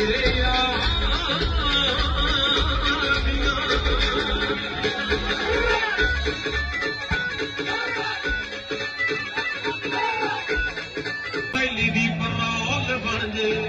My lady, for all the you.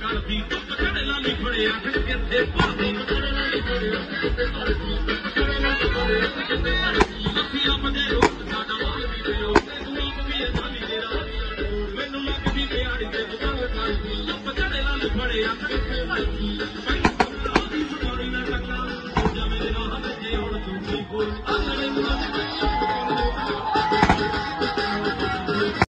ਕੜਦੀ ਕੜਲਾ ਨਹੀਂ ਫੜਿਆ ਕਿੱਥੇ ਪਾਦੀ ਕੜਲਾ ਨਹੀਂ ਫੜਿਆ ਕਿੱਥੇ ਪਾਦੀ ਕੜਲਾ ਨਹੀਂ ਫੜਿਆ ਕਿੱਥੇ ਪਾਦੀ ਅਸੀਂ ਆਪਦੇ ਰੋਟ ਸਾਡਾ ਮਾਲ ਵੀ ਦੇ ਰੋਟ ਤੂੰ ਆਪ ਵੀ ਇਹ ਸਾਡੀ ਤੇਰਾ ਮੈਨੂੰ ਲੱਗਦੀ ਤੇ ਆੜੀ ਤੇ ਬੁਤਲ ਕਰਦੀ ਲੱਭ ਕੜਲਾ ਨਹੀਂ ਫੜਿਆ ਕਿੱਥੇ ਪਾਦੀ